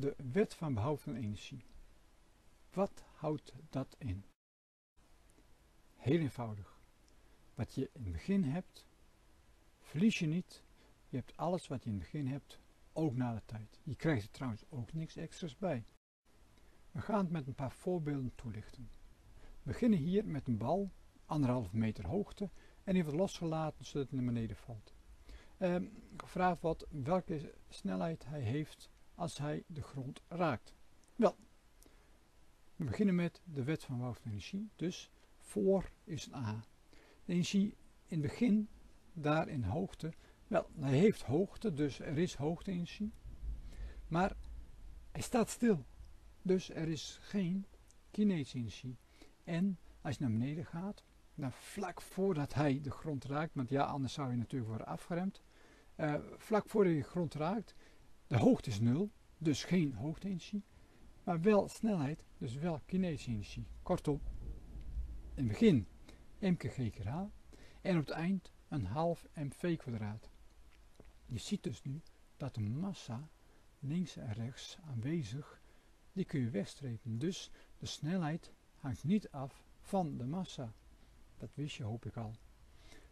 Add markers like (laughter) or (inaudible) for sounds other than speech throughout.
de wet van behoud van energie. Wat houdt dat in? Heel eenvoudig. Wat je in het begin hebt, verlies je niet. Je hebt alles wat je in het begin hebt, ook na de tijd. Je krijgt er trouwens ook niks extra's bij. We gaan het met een paar voorbeelden toelichten. We beginnen hier met een bal, anderhalve meter hoogte, en die wordt losgelaten zodat het naar beneden valt. Ehm, gevraagd wordt welke snelheid hij heeft als hij de grond raakt. Wel, we beginnen met de wet van Wout van energie, dus voor is een A. De energie in het begin, daar in hoogte, wel, hij heeft hoogte, dus er is hoogte-energie, maar hij staat stil, dus er is geen kinetische energie. En als je naar beneden gaat, dan vlak voordat hij de grond raakt, want ja, anders zou je natuurlijk worden afgeremd, uh, vlak voordat je de grond raakt, de hoogte is nul, dus geen hoogte-energie, maar wel snelheid, dus wel kinetische energie. Kortom, in het begin mk g keer h en op het eind een half mv kwadraat. Je ziet dus nu dat de massa links en rechts aanwezig, die kun je wegstrepen. Dus de snelheid hangt niet af van de massa. Dat wist je hoop ik al.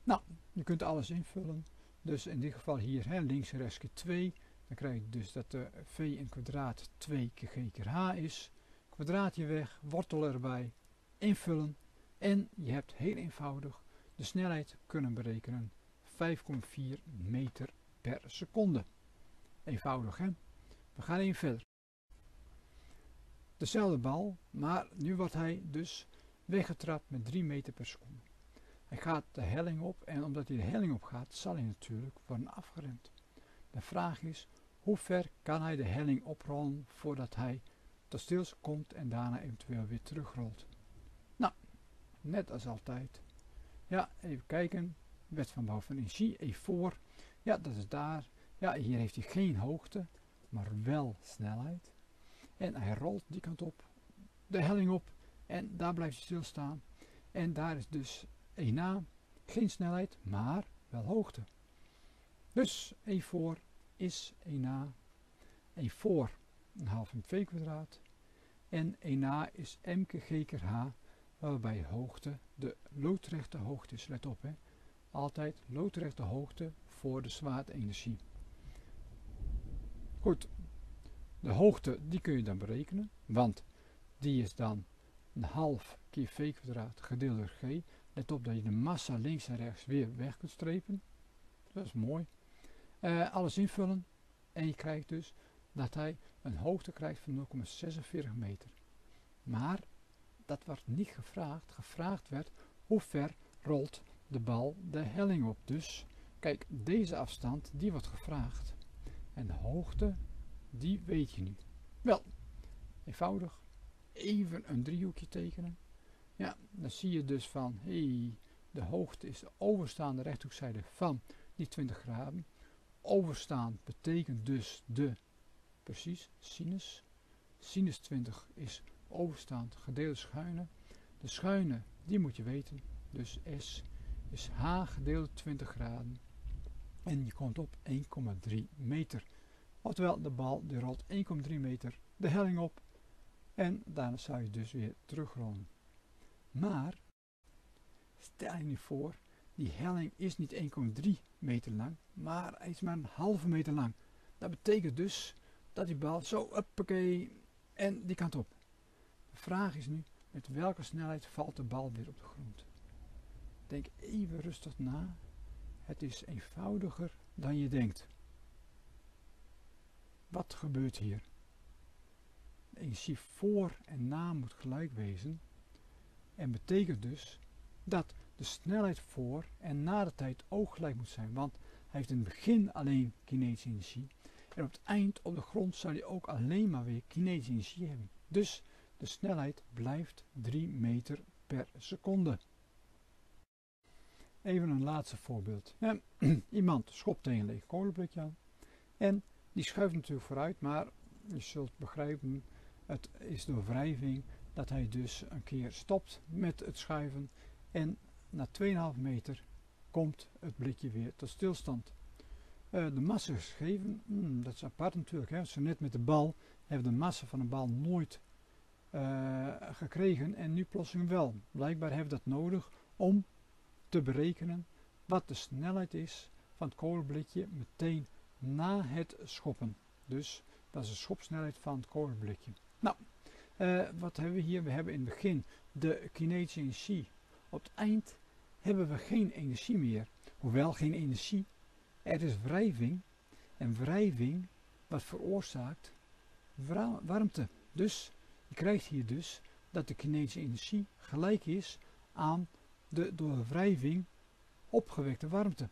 Nou, je kunt alles invullen. Dus in dit geval hier links en rechts keer 2. Dan krijg je dus dat de v in kwadraat 2 keer g keer h is. Kwadraatje weg, wortel erbij, invullen. En je hebt heel eenvoudig de snelheid kunnen berekenen. 5,4 meter per seconde. Eenvoudig hè? We gaan even verder. Dezelfde bal, maar nu wordt hij dus weggetrapt met 3 meter per seconde. Hij gaat de helling op en omdat hij de helling op gaat, zal hij natuurlijk worden afgeremd. De vraag is, hoe ver kan hij de helling oprollen voordat hij tot stilstand komt en daarna eventueel weer terugrolt? Nou, net als altijd. Ja, even kijken. Wet van bouw van energie, even voor. Ja, dat is daar. Ja, hier heeft hij geen hoogte, maar wel snelheid. En hij rolt die kant op, de helling op en daar blijft hij stilstaan. En daar is dus 1a, geen snelheid, maar wel hoogte. Dus E voor is 1a, E voor een half mv kwadraat en 1a is m keer g keer h, waarbij hoogte de loodrechte hoogte is. Let op, hè. altijd loodrechte hoogte voor de zwaartenergie. Goed, de hoogte die kun je dan berekenen, want die is dan een half keer v kwadraat gedeeld door g. Let op dat je de massa links en rechts weer weg kunt strepen. Dat is mooi. Uh, alles invullen en je krijgt dus dat hij een hoogte krijgt van 0,46 meter. Maar dat wordt niet gevraagd. Gevraagd werd hoe ver rolt de bal de helling op. Dus kijk, deze afstand die wordt gevraagd. En de hoogte, die weet je nu. Wel, eenvoudig. Even een driehoekje tekenen. Ja, dan zie je dus van, hey, de hoogte is de overstaande rechthoekzijde van die 20 graden. Overstaan betekent dus de, precies, sinus. Sinus 20 is overstaand gedeeld schuine. De schuine, die moet je weten. Dus S is H gedeeld 20 graden. En je komt op 1,3 meter. Oftewel, de bal die rolt 1,3 meter de helling op. En daarna zou je dus weer terugrollen. Maar, stel je nu voor, die helling is niet 1,3 meter lang, maar hij is maar een halve meter lang. Dat betekent dus dat die bal zo, uppakee, en die kant op. De vraag is nu, met welke snelheid valt de bal weer op de grond? Denk even rustig na. Het is eenvoudiger dan je denkt. Wat gebeurt hier? De energie voor en na moet gelijk wezen. En betekent dus dat de snelheid voor en na de tijd ook gelijk moet zijn. Want hij heeft in het begin alleen kinetische energie. En op het eind op de grond zal hij ook alleen maar weer kinetische energie hebben. Dus de snelheid blijft 3 meter per seconde. Even een laatste voorbeeld. Ja, (clears throat) iemand schopt tegen een leeg kolenblikje aan. En die schuift natuurlijk vooruit, maar je zult begrijpen, het is door wrijving dat hij dus een keer stopt met het schuiven. En na 2,5 meter komt het blikje weer tot stilstand. Uh, de massa gegeven, hmm, dat is apart natuurlijk. Hè. Zo net met de bal hebben de massa van een bal nooit uh, gekregen en nu plotseling wel. Blijkbaar hebben we dat nodig om te berekenen wat de snelheid is van het kolenblikje meteen na het schoppen. Dus dat is de schopsnelheid van het kolenblikje. Nou, uh, wat hebben we hier? We hebben in het begin de kinetische energie. Op het eind hebben we geen energie meer. Hoewel geen energie, er is wrijving. En wrijving, wat veroorzaakt warmte. Dus je krijgt hier dus dat de kinetische energie gelijk is aan de door wrijving opgewekte warmte.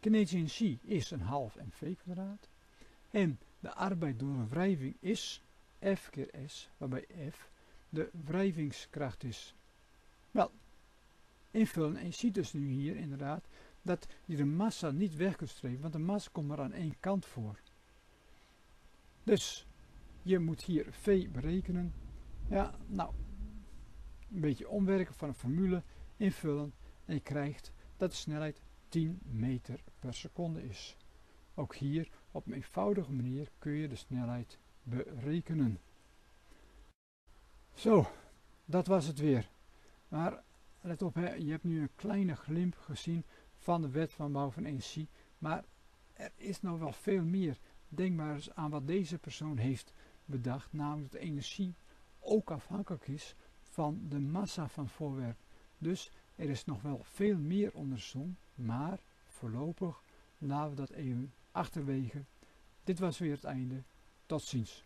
Kinetische energie is een half mv kwadraat. En de arbeid door een wrijving is F keer S, waarbij F de wrijvingskracht is. Wel, invullen en je ziet dus nu hier inderdaad dat je de massa niet weg kunt streven, want de massa komt maar aan één kant voor. Dus je moet hier V berekenen. Ja, nou, een beetje omwerken van een formule, invullen en je krijgt dat de snelheid 10 meter per seconde is. Ook hier op een eenvoudige manier kun je de snelheid berekenen. Zo, dat was het weer. Maar let op, hè, je hebt nu een kleine glimp gezien van de wet van bouw van energie. Maar er is nog wel veel meer. Denk maar eens aan wat deze persoon heeft bedacht, namelijk dat energie ook afhankelijk is van de massa van het voorwerp. Dus er is nog wel veel meer onder de zon, maar voorlopig laten we dat even achterwege. Dit was weer het einde. Tot ziens.